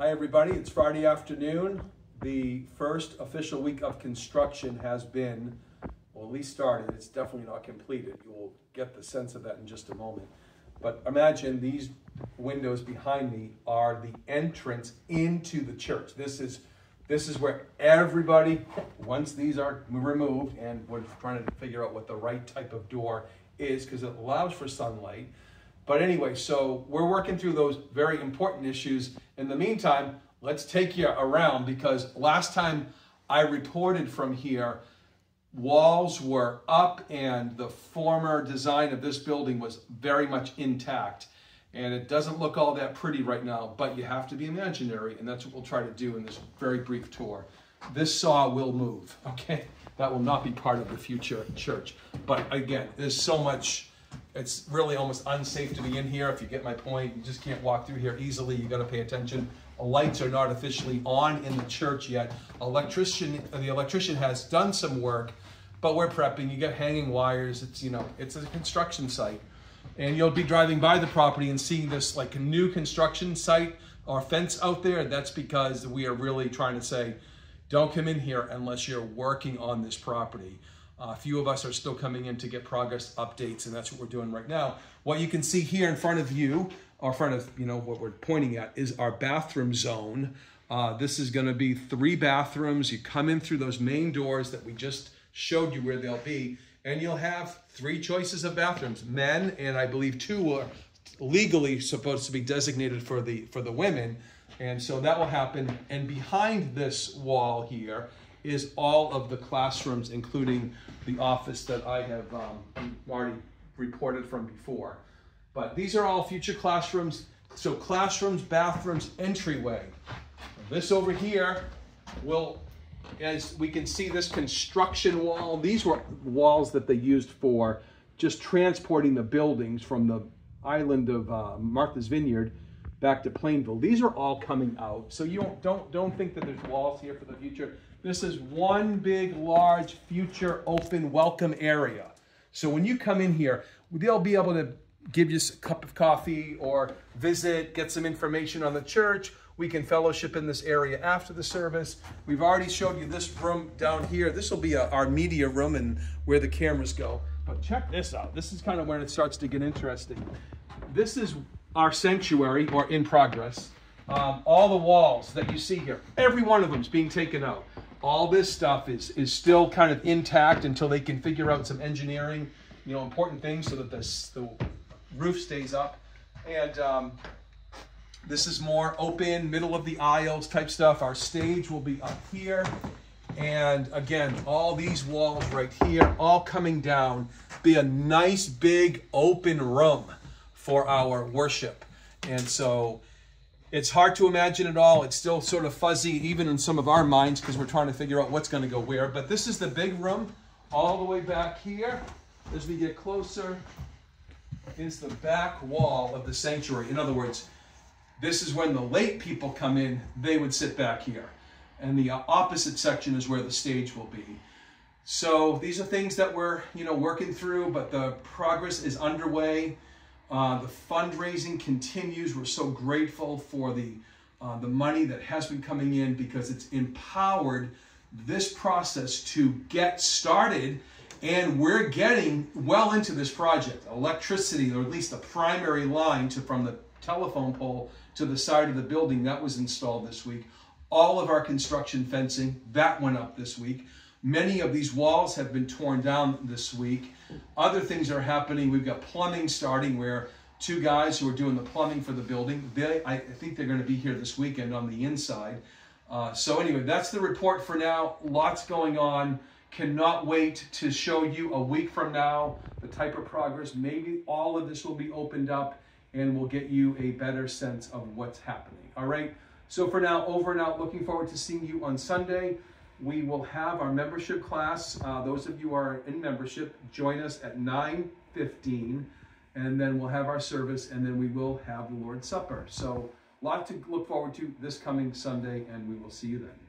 Hi, everybody. It's Friday afternoon. The first official week of construction has been, well, at least started. It's definitely not completed. You will get the sense of that in just a moment. But imagine these windows behind me are the entrance into the church. This is this is where everybody, once these are removed, and we're trying to figure out what the right type of door is because it allows for sunlight. But anyway, so we're working through those very important issues. In the meantime, let's take you around because last time I reported from here, walls were up and the former design of this building was very much intact. And it doesn't look all that pretty right now, but you have to be imaginary, and that's what we'll try to do in this very brief tour. This saw will move, okay? That will not be part of the future church. But again, there's so much, it's really almost unsafe to be in here, if you get my point. You just can't walk through here easily, you gotta pay attention. Lights are not officially on in the church yet. Electrician, the electrician has done some work, but we're prepping. You get hanging wires, it's, you know, it's a construction site and you'll be driving by the property and seeing this like a new construction site or fence out there. That's because we are really trying to say, don't come in here unless you're working on this property. Uh, a few of us are still coming in to get progress updates, and that's what we're doing right now. What you can see here in front of you, or in front of you know what we're pointing at, is our bathroom zone. Uh, this is going to be three bathrooms. You come in through those main doors that we just showed you where they'll be and you'll have three choices of bathrooms men and i believe two are legally supposed to be designated for the for the women and so that will happen and behind this wall here is all of the classrooms including the office that i have um, already reported from before but these are all future classrooms so classrooms bathrooms entryway this over here will as we can see this construction wall, these were walls that they used for just transporting the buildings from the island of uh, Martha's Vineyard back to Plainville. These are all coming out. So you don't, don't, don't think that there's walls here for the future. This is one big, large, future, open, welcome area. So when you come in here, they'll be able to give you a cup of coffee or visit, get some information on the church, we can fellowship in this area after the service. We've already showed you this room down here. This will be a, our media room and where the cameras go. But check this out. This is kind of when it starts to get interesting. This is our sanctuary, or in progress. Um, all the walls that you see here, every one of them is being taken out. All this stuff is, is still kind of intact until they can figure out some engineering, you know, important things so that this, the roof stays up. And um, this is more open, middle of the aisles type stuff. Our stage will be up here. And again, all these walls right here, all coming down, be a nice big open room for our worship. And so it's hard to imagine it all. It's still sort of fuzzy, even in some of our minds, because we're trying to figure out what's going to go where. But this is the big room all the way back here. As we get closer, is the back wall of the sanctuary. In other words, this is when the late people come in, they would sit back here. And the uh, opposite section is where the stage will be. So these are things that we're, you know, working through, but the progress is underway. Uh, the fundraising continues. We're so grateful for the uh, the money that has been coming in because it's empowered this process to get started and we're getting well into this project electricity or at least the primary line to from the telephone pole to the side of the building that was installed this week. All of our construction fencing, that went up this week. Many of these walls have been torn down this week. Other things are happening. We've got plumbing starting where two guys who are doing the plumbing for the building, they, I think they're going to be here this weekend on the inside. Uh, so anyway, that's the report for now. Lots going on. Cannot wait to show you a week from now the type of progress. Maybe all of this will be opened up and we'll get you a better sense of what's happening. All right. So for now, over and out. Looking forward to seeing you on Sunday. We will have our membership class. Uh, those of you are in membership, join us at 9:15, and then we'll have our service, and then we will have the Lord's Supper. So, a lot to look forward to this coming Sunday, and we will see you then.